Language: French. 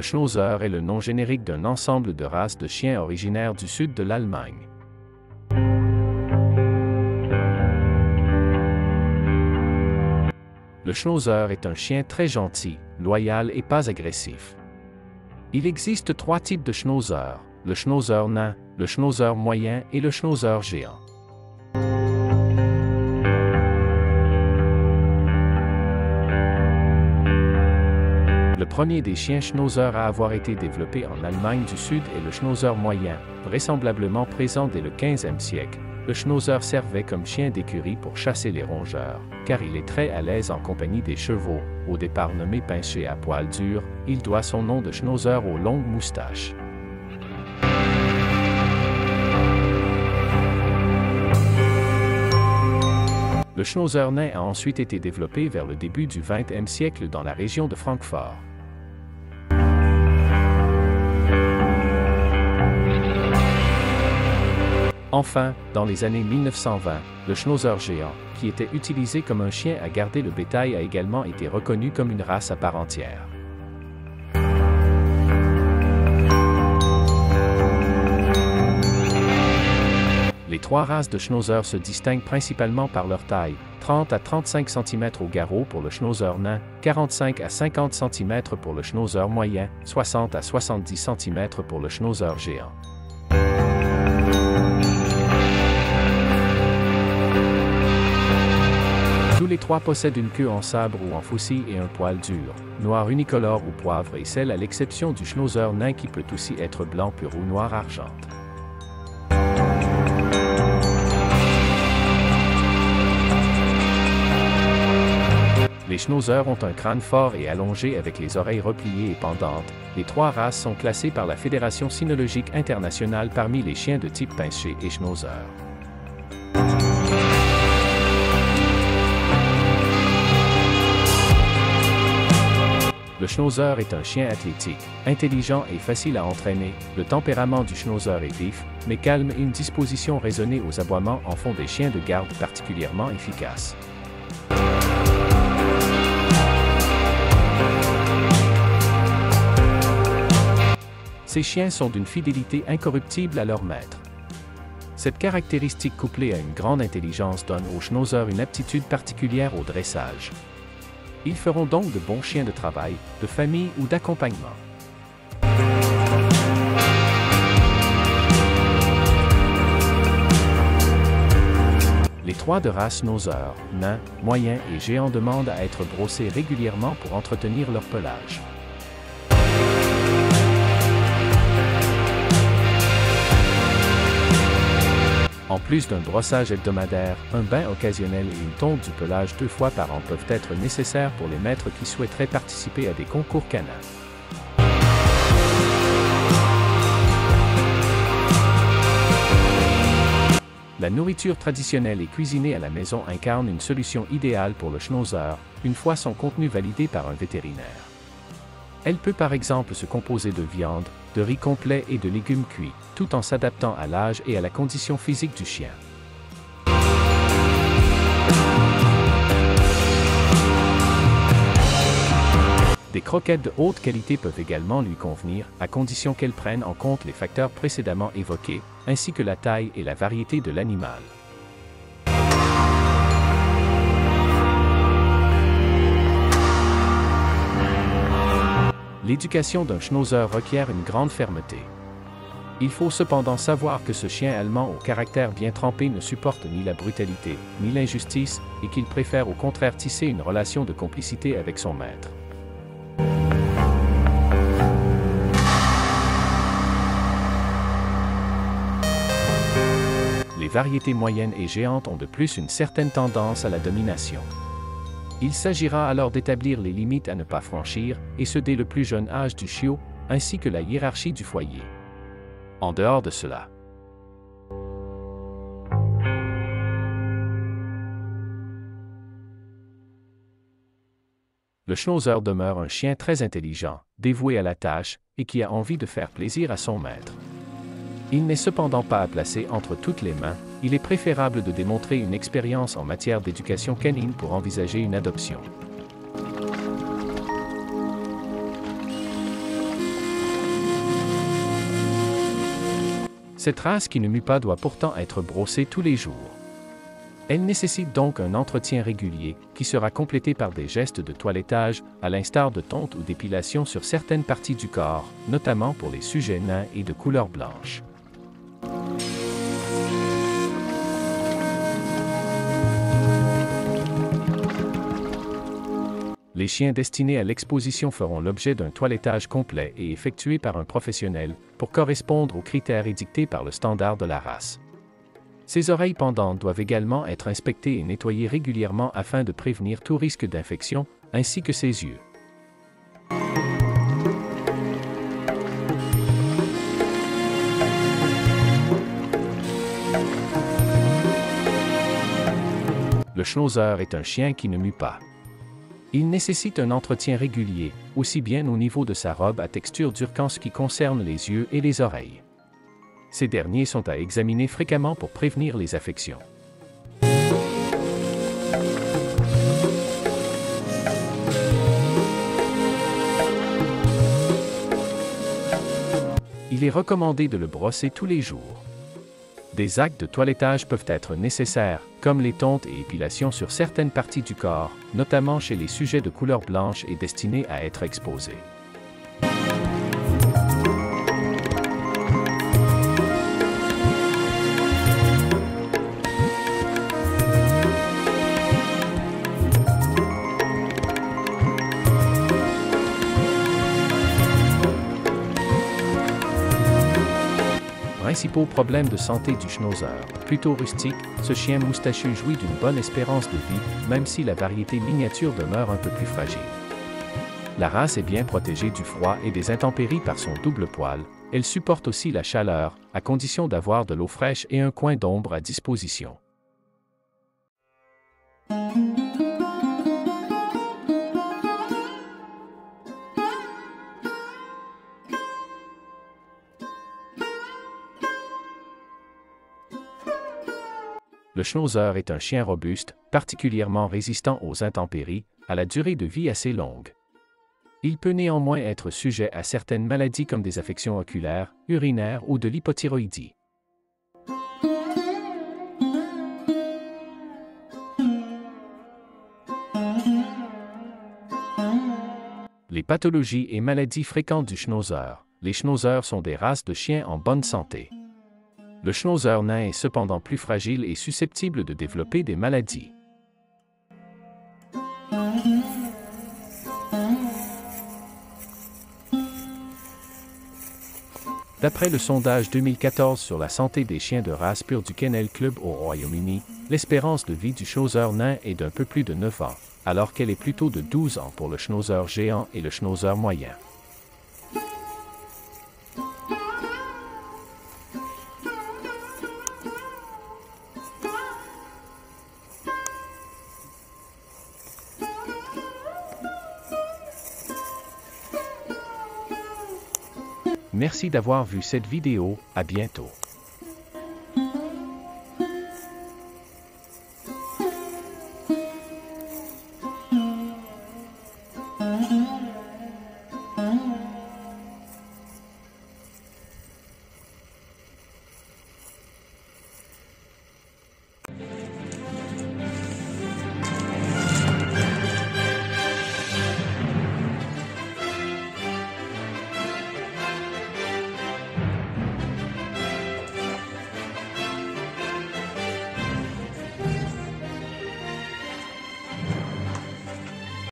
Schnauzer est le nom générique d'un ensemble de races de chiens originaires du sud de l'Allemagne. Le Schnauzer est un chien très gentil, loyal et pas agressif. Il existe trois types de Schnauzer, le Schnauzer nain, le Schnauzer moyen et le Schnauzer géant. Le premier des chiens Schnauzer à avoir été développé en Allemagne du Sud est le Schnauzer moyen, vraisemblablement présent dès le 15e siècle. Le Schnauzer servait comme chien d'écurie pour chasser les rongeurs, car il est très à l'aise en compagnie des chevaux. Au départ nommé pinché à poil dur, il doit son nom de Schnauzer aux longues moustaches. Le Schnauzer nain a ensuite été développé vers le début du 20e siècle dans la région de Francfort. Enfin, dans les années 1920, le Schnauzer géant, qui était utilisé comme un chien à garder le bétail, a également été reconnu comme une race à part entière. Les trois races de Schnauzer se distinguent principalement par leur taille, 30 à 35 cm au garrot pour le Schnauzer nain, 45 à 50 cm pour le Schnauzer moyen, 60 à 70 cm pour le Schnauzer géant. Tous les trois possèdent une queue en sabre ou en faucille et un poil dur, noir unicolore ou poivre et celle à l'exception du Schnauzer nain qui peut aussi être blanc pur ou noir argent. Les Schnauzer ont un crâne fort et allongé avec les oreilles repliées et pendantes. Les trois races sont classées par la Fédération cynologique internationale parmi les chiens de type pinché et Schnauzer. Le Schnauzer est un chien athlétique, intelligent et facile à entraîner. Le tempérament du Schnauzer est vif, mais calme et une disposition raisonnée aux aboiements en font des chiens de garde particulièrement efficaces. Ces chiens sont d'une fidélité incorruptible à leur maître. Cette caractéristique couplée à une grande intelligence donne aux Schnauzer une aptitude particulière au dressage. Ils feront donc de bons chiens de travail, de famille ou d'accompagnement. Les trois de race Schnauzer, nains, moyens et géants demandent à être brossés régulièrement pour entretenir leur pelage. En plus d'un brossage hebdomadaire, un bain occasionnel et une tonte du pelage deux fois par an peuvent être nécessaires pour les maîtres qui souhaiteraient participer à des concours canins. La nourriture traditionnelle et cuisinée à la maison incarne une solution idéale pour le schnauzer, une fois son contenu validé par un vétérinaire. Elle peut par exemple se composer de viande, de riz complet et de légumes cuits, tout en s'adaptant à l'âge et à la condition physique du chien. Des croquettes de haute qualité peuvent également lui convenir, à condition qu'elles prennent en compte les facteurs précédemment évoqués, ainsi que la taille et la variété de l'animal. L'éducation d'un schnauzer requiert une grande fermeté. Il faut cependant savoir que ce chien allemand au caractère bien trempé ne supporte ni la brutalité, ni l'injustice, et qu'il préfère au contraire tisser une relation de complicité avec son maître. Les variétés moyennes et géantes ont de plus une certaine tendance à la domination. Il s'agira alors d'établir les limites à ne pas franchir, et ce dès le plus jeune âge du chiot, ainsi que la hiérarchie du foyer. En dehors de cela, le schnauzer demeure un chien très intelligent, dévoué à la tâche, et qui a envie de faire plaisir à son maître. Il n'est cependant pas à placer entre toutes les mains, il est préférable de démontrer une expérience en matière d'éducation canine pour envisager une adoption. Cette race qui ne mue pas doit pourtant être brossée tous les jours. Elle nécessite donc un entretien régulier, qui sera complété par des gestes de toilettage, à l'instar de tonte ou d'épilation sur certaines parties du corps, notamment pour les sujets nains et de couleur blanche. Les chiens destinés à l'exposition feront l'objet d'un toilettage complet et effectué par un professionnel pour correspondre aux critères édictés par le standard de la race. Ses oreilles pendantes doivent également être inspectées et nettoyées régulièrement afin de prévenir tout risque d'infection, ainsi que ses yeux. Le schnauzer est un chien qui ne mue pas. Il nécessite un entretien régulier, aussi bien au niveau de sa robe à texture dure qu'en ce qui concerne les yeux et les oreilles. Ces derniers sont à examiner fréquemment pour prévenir les affections. Il est recommandé de le brosser tous les jours. Des actes de toilettage peuvent être nécessaires, comme les tontes et épilations sur certaines parties du corps, notamment chez les sujets de couleur blanche et destinés à être exposés. Principaux problèmes de santé du schnauzer. Plutôt rustique, ce chien moustachu jouit d'une bonne espérance de vie, même si la variété miniature demeure un peu plus fragile. La race est bien protégée du froid et des intempéries par son double poil. Elle supporte aussi la chaleur, à condition d'avoir de l'eau fraîche et un coin d'ombre à disposition. Le schnauzer est un chien robuste, particulièrement résistant aux intempéries, à la durée de vie assez longue. Il peut néanmoins être sujet à certaines maladies comme des affections oculaires, urinaires ou de l'hypothyroïdie. Les pathologies et maladies fréquentes du schnauzer. Les schnauzers sont des races de chiens en bonne santé. Le schnauzer nain est cependant plus fragile et susceptible de développer des maladies. D'après le sondage 2014 sur la santé des chiens de race pure du Kennel Club au Royaume-Uni, l'espérance de vie du schnauzer nain est d'un peu plus de 9 ans, alors qu'elle est plutôt de 12 ans pour le schnauzer géant et le schnauzer moyen. Merci d'avoir vu cette vidéo, à bientôt.